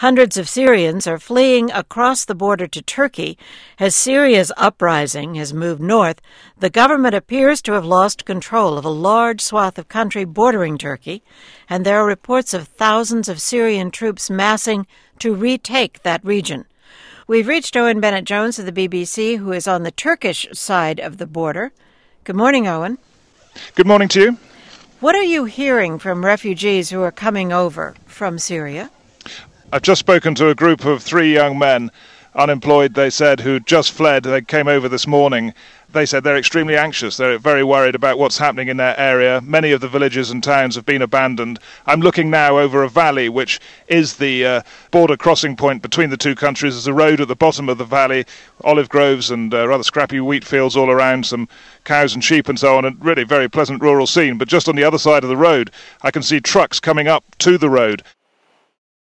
Hundreds of Syrians are fleeing across the border to Turkey. As Syria's uprising has moved north, the government appears to have lost control of a large swath of country bordering Turkey, and there are reports of thousands of Syrian troops massing to retake that region. We've reached Owen Bennett Jones of the BBC, who is on the Turkish side of the border. Good morning, Owen. Good morning to you. What are you hearing from refugees who are coming over from Syria? I've just spoken to a group of three young men, unemployed, they said, who just fled. They came over this morning. They said they're extremely anxious. They're very worried about what's happening in their area. Many of the villages and towns have been abandoned. I'm looking now over a valley, which is the uh, border crossing point between the two countries. There's a road at the bottom of the valley, olive groves and uh, rather scrappy wheat fields all around, some cows and sheep and so on, and really very pleasant rural scene. But just on the other side of the road, I can see trucks coming up to the road.